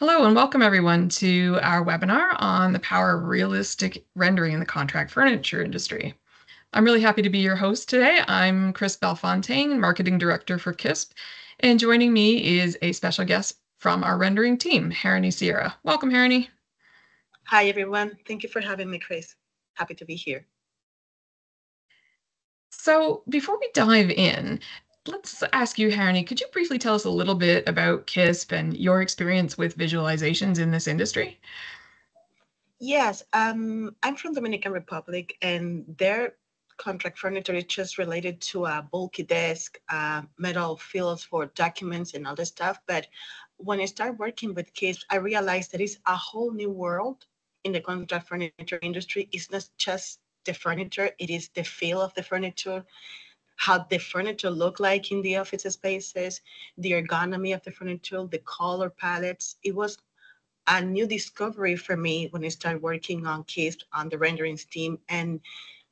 Hello and welcome everyone to our webinar on the power of realistic rendering in the contract furniture industry. I'm really happy to be your host today. I'm Chris Belfontaine, Marketing Director for KISP, and joining me is a special guest from our rendering team, Harini Sierra. Welcome, Harini. Hi, everyone. Thank you for having me, Chris. Happy to be here. So before we dive in, let's ask you, Harini, could you briefly tell us a little bit about KISP and your experience with visualizations in this industry? Yes, um, I'm from Dominican Republic, and their contract furniture is just related to a bulky desk, uh, metal fields for documents and all this stuff. But when I started working with KISP, I realized that it's a whole new world in the contract furniture industry. It's not just the furniture, it is the feel of the furniture, how the furniture look like in the office spaces, the ergonomy of the furniture, the color palettes. It was a new discovery for me when I started working on KISP on the renderings team. And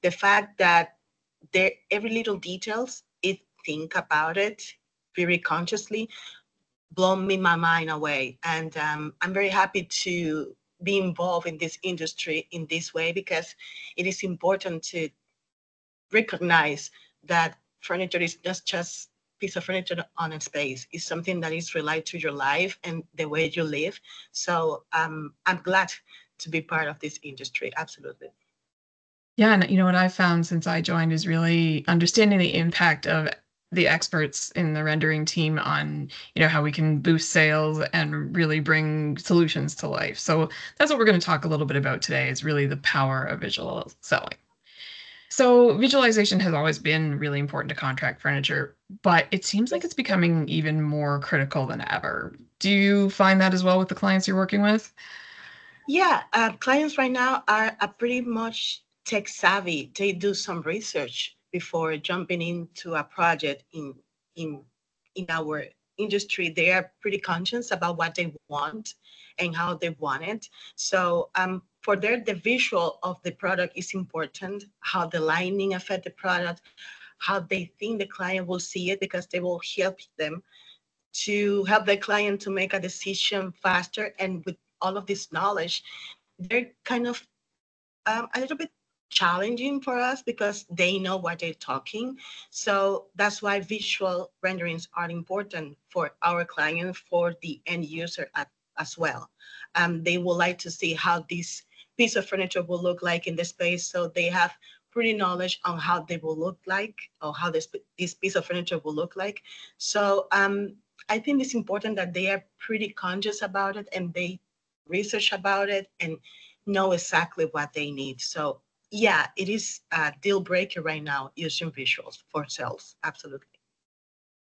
the fact that there every little details, it think about it very consciously, blow me my mind away. And um, I'm very happy to be involved in this industry in this way because it is important to recognize that furniture is not just piece of furniture on a space. It's something that is related to your life and the way you live. So um, I'm glad to be part of this industry. Absolutely. Yeah, and you know what I've found since I joined is really understanding the impact of the experts in the rendering team on you know how we can boost sales and really bring solutions to life. So that's what we're going to talk a little bit about today is really the power of visual selling. So visualization has always been really important to contract furniture, but it seems like it's becoming even more critical than ever. Do you find that as well with the clients you're working with? Yeah, uh, clients right now are, are pretty much tech savvy. They do some research before jumping into a project in in in our industry. They are pretty conscious about what they want and how they want it. So um, for there, the visual of the product is important, how the lighting affect the product, how they think the client will see it, because they will help them to help the client to make a decision faster. And with all of this knowledge, they're kind of um, a little bit challenging for us because they know what they're talking. So that's why visual renderings are important for our client, for the end user as well. Um, they would like to see how this piece of furniture will look like in the space. So they have pretty knowledge on how they will look like or how this, this piece of furniture will look like. So um, I think it's important that they are pretty conscious about it and they research about it and know exactly what they need. So yeah, it is a deal breaker right now using visuals for sales. Absolutely.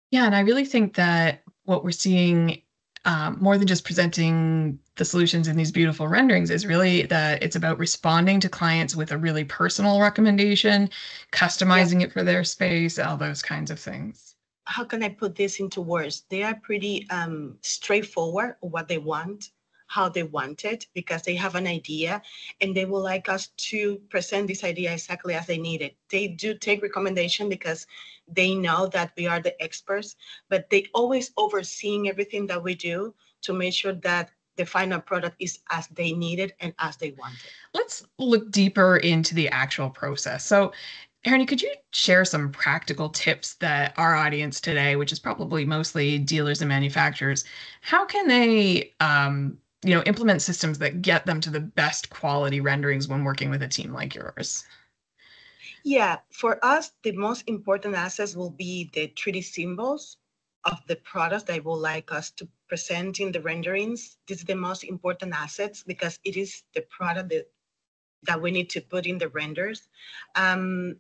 Yeah, and I really think that what we're seeing um, more than just presenting the solutions in these beautiful renderings is really that it's about responding to clients with a really personal recommendation, customizing yeah. it for their space, all those kinds of things. How can I put this into words? They are pretty um, straightforward what they want, how they want it, because they have an idea and they would like us to present this idea exactly as they need it. They do take recommendation because they know that we are the experts, but they always overseeing everything that we do to make sure that the final product is as they need it and as they want it. Let's look deeper into the actual process. So, Harini, could you share some practical tips that our audience today, which is probably mostly dealers and manufacturers, how can they, um, you know, implement systems that get them to the best quality renderings when working with a team like yours? Yeah, for us, the most important assets will be the 3D symbols of the products that would like us to present in the renderings. This is the most important assets because it is the product that, that we need to put in the renders. Um,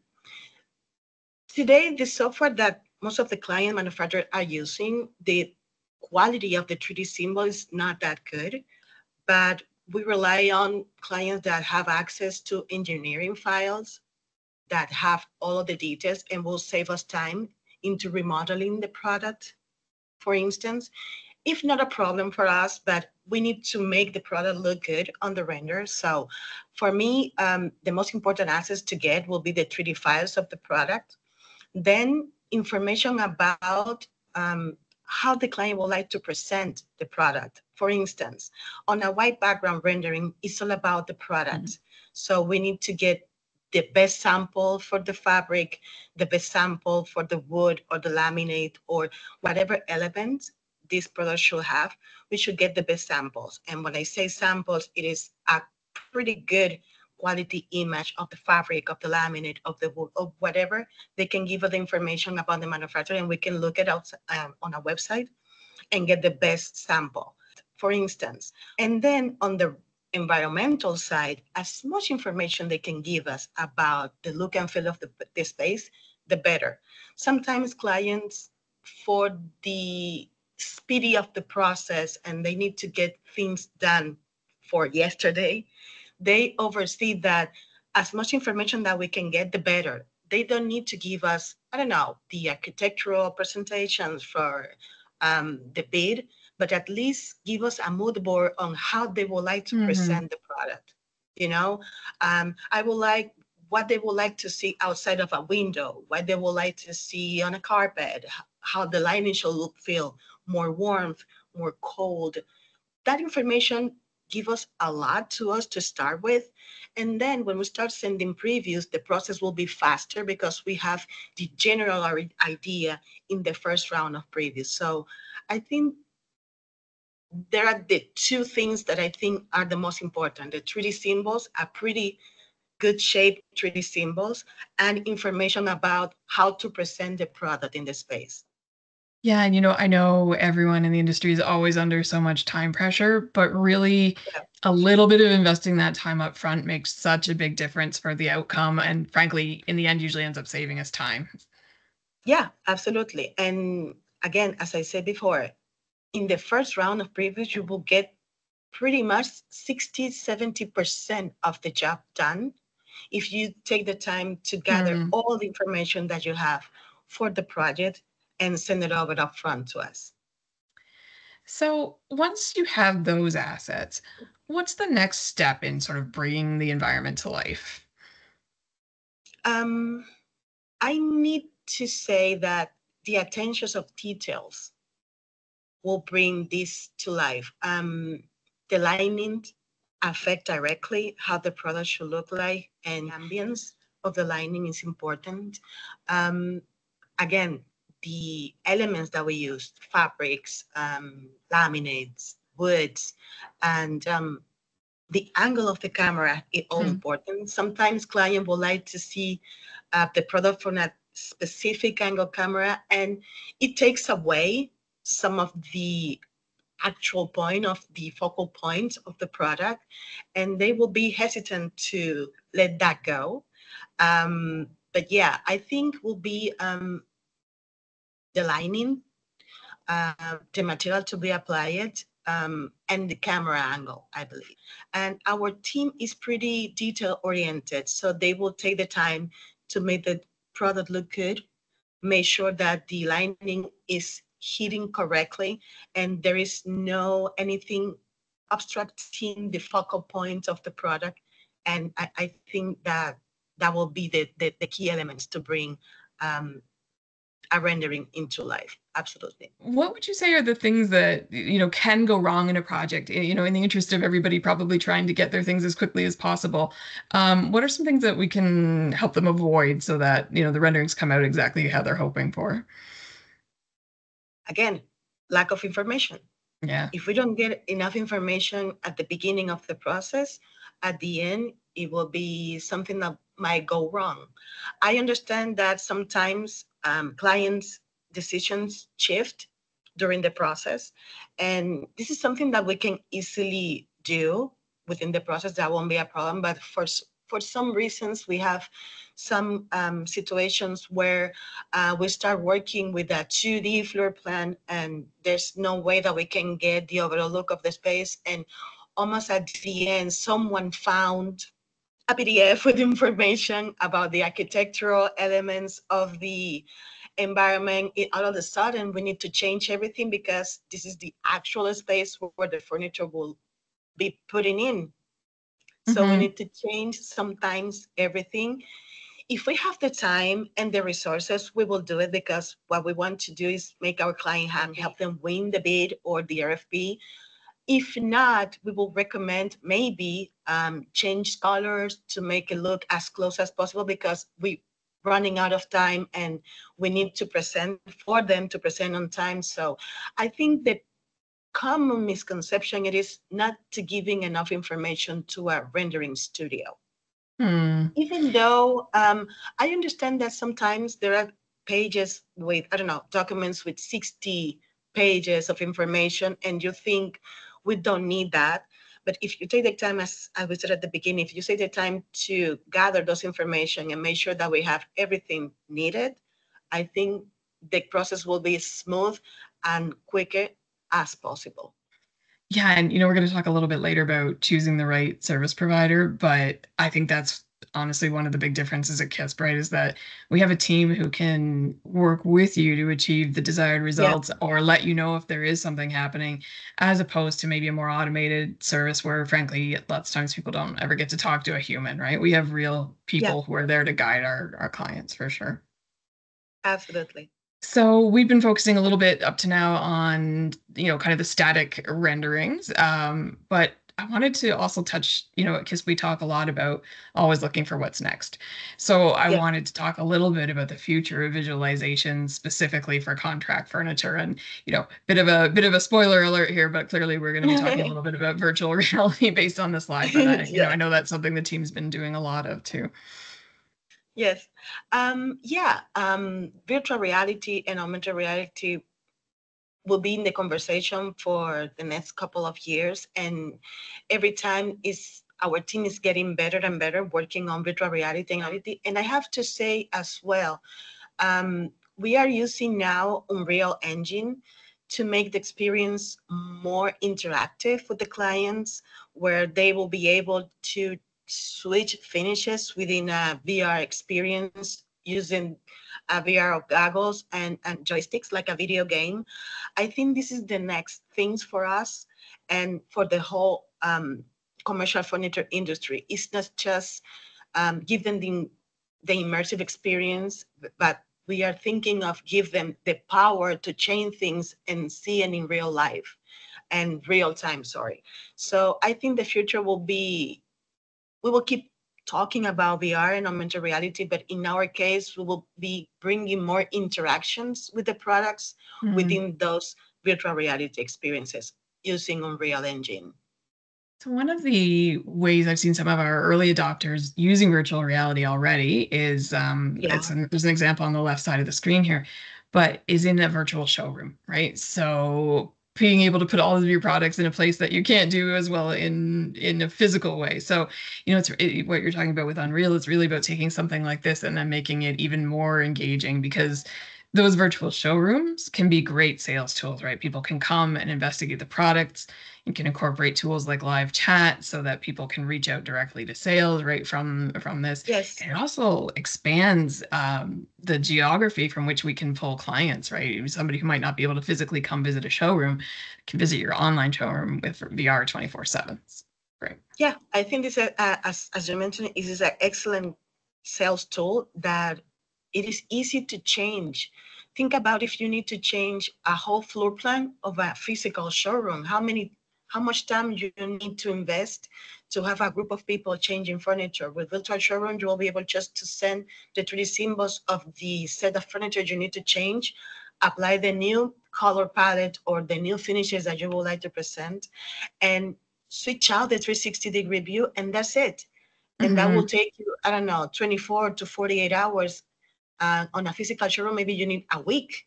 today, the software that most of the client manufacturers are using, the quality of the 3D symbol is not that good, but we rely on clients that have access to engineering files that have all of the details and will save us time into remodeling the product, for instance. If not a problem for us, but we need to make the product look good on the render. So for me, um, the most important access to get will be the 3D files of the product. Then information about um, how the client would like to present the product. For instance, on a white background rendering, it's all about the product. Mm-hmm. So we need to get the best sample for the fabric, the best sample for the wood or the laminate or whatever element this product should have, we should get the best samples. And when I say samples, it is a pretty good quality image of the fabric, of the laminate, of the wood, of whatever. They can give us the information about the manufacturer and we can look it out um, on a website and get the best sample, for instance. And then on the environmental side, as much information they can give us about the look and feel of the, the space, the better. Sometimes clients, for the speedy of the process and they need to get things done for yesterday, they oversee that as much information that we can get, the better. They don't need to give us, I don't know, the architectural presentations for um, the bid, but at least give us a mood board on how they would like to mm-hmm. present the product. You know, um, I would like what they would like to see outside of a window, what they would like to see on a carpet, how the lighting should look, feel more warmth, more cold. That information give us a lot to us to start with. And then when we start sending previews, the process will be faster because we have the general idea in the first round of previews. So I think there are the two things that I think are the most important. The 3D symbols are pretty good shape 3D symbols and information about how to present the product in the space. Yeah, and you know, I know everyone in the industry is always under so much time pressure, but really yeah. a little bit of investing that time up front makes such a big difference for the outcome and frankly, in the end usually ends up saving us time. Yeah, absolutely. And again, as I said before, in the first round of previews, you will get pretty much 60, 70% of the job done if you take the time to gather mm. all the information that you have for the project and send it over upfront to us. So once you have those assets, what's the next step in sort of bringing the environment to life? Um, I need to say that the attention of details will bring this to life. Um, the lining affect directly how the product should look like and ambience of the lining is important. Um, again, the elements that we use, fabrics, um, laminates, woods, and um, the angle of the camera is all mm-hmm. important. Sometimes client would like to see uh, the product from a specific angle camera, and it takes away some of the actual point of the focal point of the product, and they will be hesitant to let that go. Um, but yeah, I think will be um, the lining, uh, the material to be applied, um, and the camera angle, I believe. And our team is pretty detail oriented, so they will take the time to make the product look good, make sure that the lining is hitting correctly, and there is no anything obstructing the focal point of the product. And I, I think that that will be the, the, the key elements to bring um, a rendering into life. Absolutely. What would you say are the things that you know can go wrong in a project? You know in the interest of everybody probably trying to get their things as quickly as possible um, what are some things that we can help them avoid so that you know the renderings come out exactly how they're hoping for again lack of information yeah if we don't get enough information at the beginning of the process at the end it will be something that might go wrong i understand that sometimes um, clients' decisions shift during the process. And this is something that we can easily do within the process. That won't be a problem. But for, for some reasons, we have some um, situations where uh, we start working with a 2D floor plan and there's no way that we can get the overall look of the space. And almost at the end, someone found a PDF with information about the architectural elements of the environment. It, all of a sudden, we need to change everything because this is the actual space where the furniture will be putting in. So mm-hmm. we need to change sometimes everything. if we have the time and the resources, we will do it because what we want to do is make our client happy, help them win the bid or the RFP. If not, we will recommend maybe um, change colors to make it look as close as possible because we're running out of time and we need to present for them to present on time. So I think the common misconception it is not to giving enough information to a rendering studio. Hmm. Even though um, I understand that sometimes there are pages with, I don't know, documents with 60 pages of information, and you think we don't need that. But if you take the time, as I was said at the beginning, if you take the time to gather those information and make sure that we have everything needed, I think the process will be smooth and quicker as possible. Yeah, and you know, we're going to talk a little bit later about choosing the right service provider, but I think that's honestly one of the big differences at Kispbright is that we have a team who can work with you to achieve the desired results yeah. or let you know if there is something happening, as opposed to maybe a more automated service where, frankly, lots of times people don't ever get to talk to a human, right? We have real people yeah. who are there to guide our, our clients for sure. Absolutely. So we've been focusing a little bit up to now on, you know, kind of the static renderings. Um, but I wanted to also touch, you know, because we talk a lot about always looking for what's next. So I yeah. wanted to talk a little bit about the future of visualization specifically for contract furniture. And, you know, bit of a bit of a spoiler alert here, but clearly we're going to be talking a little bit about virtual reality based on the slide. But I, you yeah. know, I know that's something the team's been doing a lot of too. Yes. Um, yeah. Um, virtual reality and augmented reality will be in the conversation for the next couple of years. And every time is our team is getting better and better working on virtual reality technology. And I have to say as well, um, we are using now Unreal Engine to make the experience more interactive with the clients, where they will be able to switch finishes within a VR experience using a VR goggles and, and joysticks like a video game. I think this is the next things for us and for the whole um, commercial furniture industry. It's not just um, give them the, the immersive experience, but we are thinking of give them the power to change things and see it in real life and real time, sorry. So I think the future will be we will keep talking about VR and augmented reality, but in our case, we will be bringing more interactions with the products mm-hmm. within those virtual reality experiences using Unreal Engine. So one of the ways I've seen some of our early adopters using virtual reality already is um, yeah. an, there's an example on the left side of the screen here, but is in a virtual showroom, right? So being able to put all of your products in a place that you can't do as well in in a physical way. So you know it's it, what you're talking about with unreal it's really about taking something like this and then making it even more engaging because those virtual showrooms can be great sales tools, right? People can come and investigate the products. You can incorporate tools like live chat so that people can reach out directly to sales right from from this. Yes. And it also expands um, the geography from which we can pull clients, right? Somebody who might not be able to physically come visit a showroom can visit your online showroom with VR 24 7. Right. Yeah, I think this, uh, as, as you mentioned, is an excellent sales tool that it is easy to change. Think about if you need to change a whole floor plan of a physical showroom, how many how much time you need to invest to have a group of people changing furniture. With virtual showroom, you will be able just to send the 3D symbols of the set of furniture you need to change, apply the new color palette or the new finishes that you would like to present, and switch out the 360 degree view, and that's it. And mm-hmm. that will take you, I don't know, 24 to 48 hours uh, on a physical showroom, maybe you need a week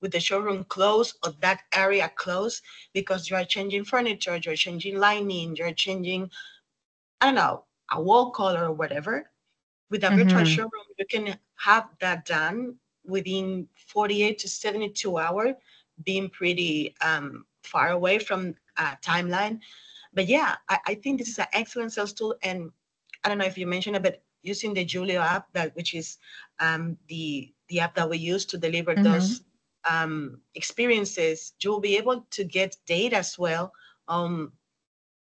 with the showroom closed or that area closed because you are changing furniture, you're changing lining, you're changing, I don't know, a wall color or whatever. With a mm-hmm. virtual showroom, you can have that done within 48 to 72 hours, being pretty um, far away from a timeline. But yeah, I, I think this is an excellent sales tool. And I don't know if you mentioned it, but using the Julio app, that which is um, the the app that we use to deliver mm-hmm. those um, experiences, you'll be able to get data as well on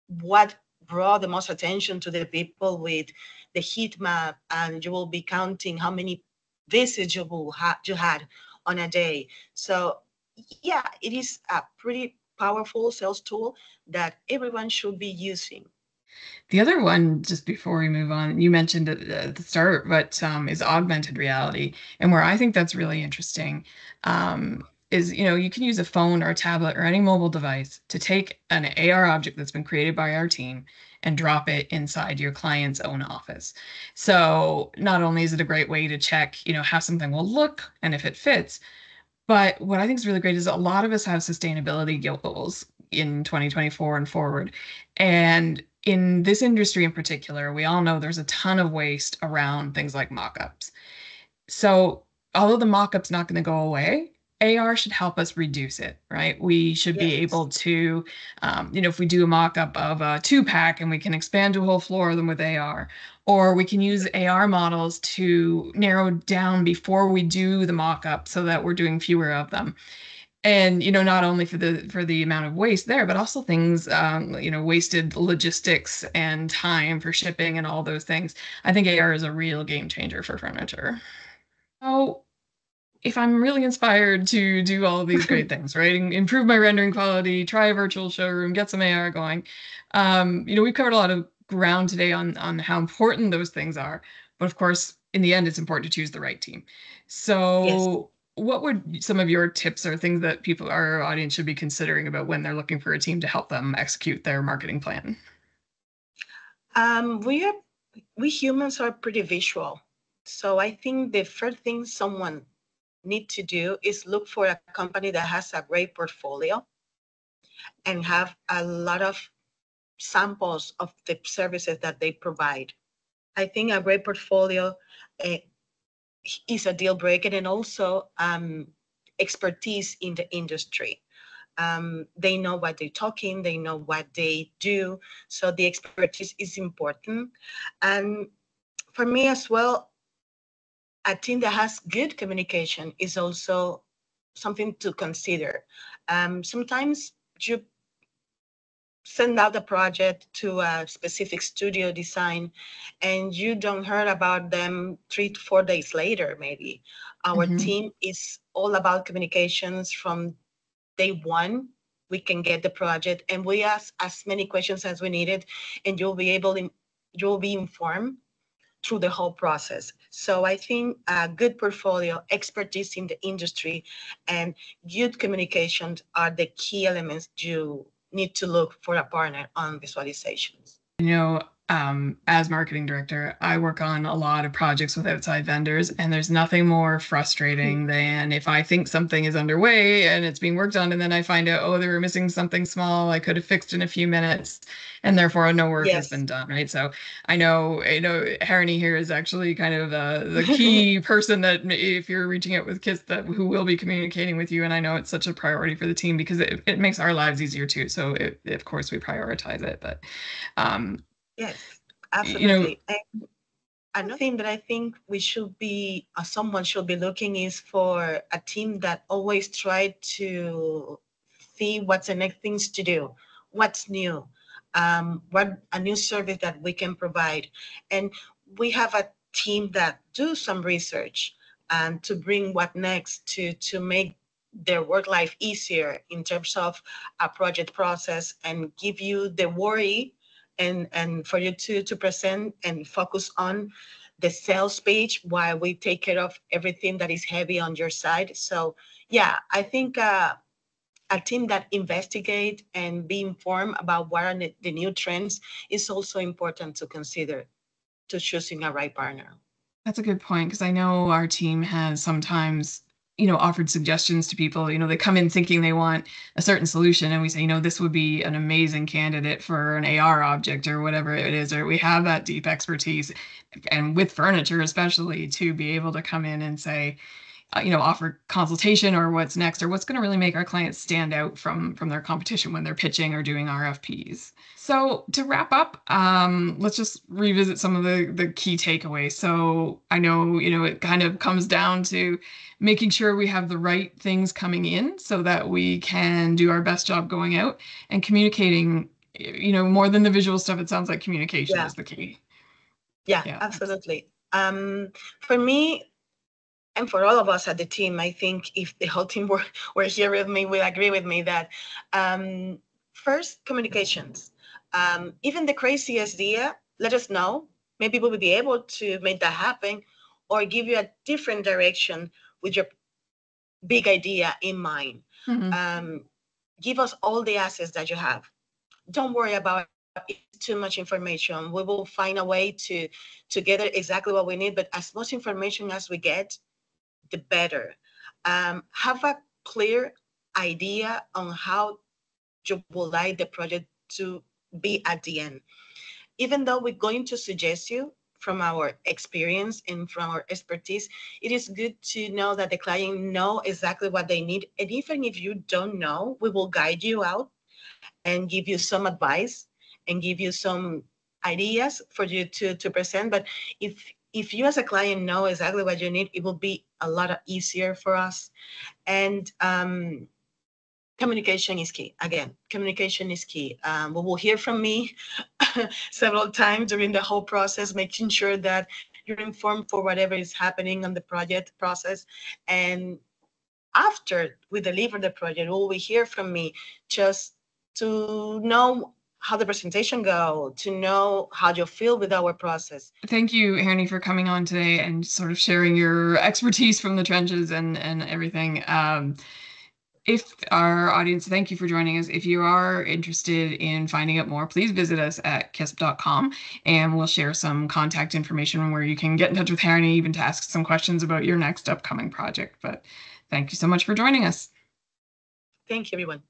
what brought the most attention to the people with the heat map and you will be counting how many visits you, will ha- you had on a day. So yeah, it is a pretty powerful sales tool that everyone should be using. The other one, just before we move on, you mentioned at the start, but um, is augmented reality. And where I think that's really interesting um, is, you know, you can use a phone or a tablet or any mobile device to take an AR object that's been created by our team and drop it inside your client's own office. So not only is it a great way to check, you know, how something will look and if it fits, but what I think is really great is a lot of us have sustainability goals in 2024 and forward. And in this industry in particular, we all know there's a ton of waste around things like mock-ups. So although the mock-up's not going to go away, AR should help us reduce it, right? We should yes. be able to, um, you know, if we do a mock up of a two pack and we can expand to a whole floor of them with AR, or we can use AR models to narrow down before we do the mock up so that we're doing fewer of them. And you know, not only for the for the amount of waste there, but also things, um, you know, wasted logistics and time for shipping and all those things. I think AR is a real game changer for furniture. So if I'm really inspired to do all of these great things, right? Improve my rendering quality, try a virtual showroom, get some AR going. Um, you know, we've covered a lot of ground today on on how important those things are. But of course, in the end, it's important to choose the right team. So yes. What would some of your tips or things that people our audience should be considering about when they're looking for a team to help them execute their marketing plan? Um, we are we humans are pretty visual. So I think the first thing someone need to do is look for a company that has a great portfolio and have a lot of samples of the services that they provide. I think a great portfolio uh, is a deal breaker and also um, expertise in the industry. Um, they know what they're talking, they know what they do. So the expertise is important. And for me as well, a team that has good communication is also something to consider. Um, sometimes you send out a project to a specific studio design and you don't hear about them three to four days later maybe our mm-hmm. team is all about communications from day one we can get the project and we ask as many questions as we needed and you'll be able in, you'll be informed through the whole process. So I think a good portfolio, expertise in the industry, and good communications are the key elements you need to look for a partner on visualizations. You know, um, as marketing director, I work on a lot of projects with outside vendors, and there's nothing more frustrating mm-hmm. than if I think something is underway and it's being worked on, and then I find out, oh, they were missing something small I could have fixed in a few minutes, and therefore no work yes. has been done, right? So I know, I know, Harini here is actually kind of uh, the key person that if you're reaching out with KISP, that who will be communicating with you, and I know it's such a priority for the team because it, it makes our lives easier too. So it, of course we prioritize it, but um, Yes, absolutely. You know, another thing that I think we should be, uh, someone should be looking is for a team that always try to see what's the next things to do, what's new, um, what a new service that we can provide, and we have a team that do some research and to bring what next to to make their work life easier in terms of a project process and give you the worry and and for you to to present and focus on the sales page while we take care of everything that is heavy on your side. So yeah i think uh, a team that investigate and be informed about what are the new trends is also important to consider to choosing a right partner. That's a good point because i know our team has sometimes you know offered suggestions to people you know they come in thinking they want a certain solution and we say you know this would be an amazing candidate for an ar object or whatever it is or we have that deep expertise and with furniture especially to be able to come in and say you know offer consultation or what's next or what's going to really make our clients stand out from from their competition when they're pitching or doing rfps so to wrap up um, let's just revisit some of the the key takeaways so i know you know it kind of comes down to making sure we have the right things coming in so that we can do our best job going out and communicating you know, more than the visual stuff, it sounds like communication Yeah. is the key. Yeah, Yeah. absolutely. Um, for me, and for all of us at the team, I think if the whole team were, were here with me, will agree with me that um, first, communications. Um, even the craziest idea, let us know. Maybe we will be able to make that happen or give you a different direction with your big idea in mind. Mhm. Um, give us all the assets that you have. Don't worry about it, too much information. We will find a way to to gather exactly what we need. But as much information as we get, the better. Um, have a clear idea on how you would like the project to be at the end. Even though we're going to suggest you from our experience and from our expertise, it is good to know that the client know exactly what they need. And even if you don't know, we will guide you out and give you some advice and give you some ideas for you to, to present. But if if you as a client know exactly what you need, it will be a lot easier for us. And um, communication is key. Again, communication is key. Um, we will hear from me several times during the whole process, making sure that you're informed for whatever is happening on the project process. And after we deliver the project, will we hear from me just to know how the presentation go, to know how you feel with our process. Thank you, Harini, for coming on today and sort of sharing your expertise from the trenches and and everything. Um, if our audience, thank you for joining us. If you are interested in finding out more, please visit us at kisp.com and we'll share some contact information where you can get in touch with Harini even to ask some questions about your next upcoming project. But thank you so much for joining us. Thank you, everyone.